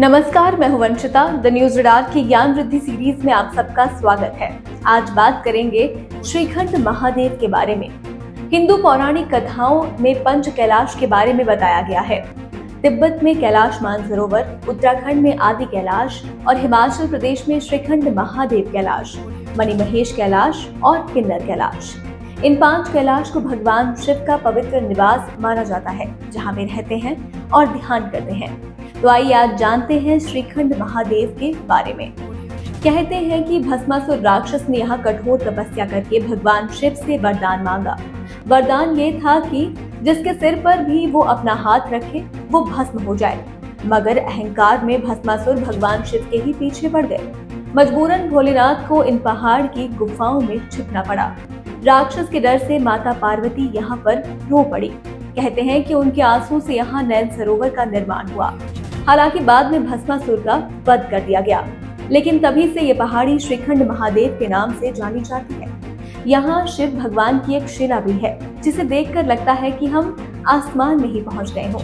नमस्कार, मैं हूँ वंशिता। द न्यूज़ रडार की ज्ञान वृद्धि सीरीज़ में आप सबका स्वागत है। आज बात करेंगे श्रीखंड महादेव के बारे में। हिंदू पौराणिक कथाओं में पंच कैलाश के बारे में बताया गया है। तिब्बत में कैलाश मानसरोवर, उत्तराखंड में आदि कैलाश और हिमाचल प्रदेश में श्रीखंड महादेव कैलाश, मणिमहेश कैलाश और किन्नर कैलाश। इन पाँच कैलाश को भगवान शिव का पवित्र निवास माना जाता है, जहाँ वे रहते हैं और ध्यान करते हैं। तो आइए आज जानते हैं श्रीखंड महादेव के बारे में। कहते हैं कि भस्मासुर राक्षस ने यहाँ कठोर तपस्या करके भगवान शिव से वरदान मांगा। वरदान ये था कि जिसके सिर पर भी वो अपना हाथ रखे, वो भस्म हो जाए। मगर अहंकार में भस्मासुर भगवान शिव के ही पीछे पड़ गए। मजबूरन भोलेनाथ को इन पहाड़ की गुफाओं में छिपना पड़ा। राक्षस के डर से माता पार्वती यहाँ पर रो पड़ी। कहते हैं कि उनके आँसू से यहाँ नैन सरोवर का निर्माण हुआ। हालाँकि बाद में भस्मासुर का वध कर दिया गया। लेकिन तभी से ये पहाड़ी श्रीखंड महादेव के नाम से जानी जाती है। यहाँ शिव भगवान की एक शिला भी है, जिसे देखकर लगता है कि हम आसमान में ही पहुँच गए हों।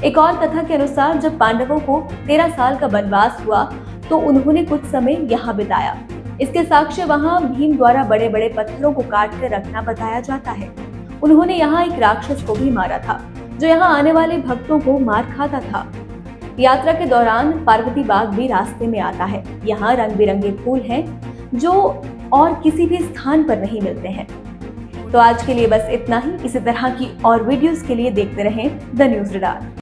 एक और कथा के अनुसार जब पांडवों को तेरह साल का वनवास हुआ तो उन्होंने कुछ समय यहाँ बिताया। इसके साक्ष्य वहाँ भीम द्वारा बड़े बड़े पत्थरों को काट कर रखना बताया जाता है। उन्होंने यहाँ एक राक्षस को भी मारा था, जो यहाँ आने वाले भक्तों को मार खाता था। यात्रा के दौरान पार्वती बाग भी रास्ते में आता है। यहाँ रंग बिरंगे फूल हैं, जो और किसी भी स्थान पर नहीं मिलते हैं। तो आज के लिए बस इतना ही। इसी तरह की और वीडियोस के लिए देखते रहें द न्यूज़ रिडार।